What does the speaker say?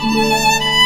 Música